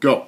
Go.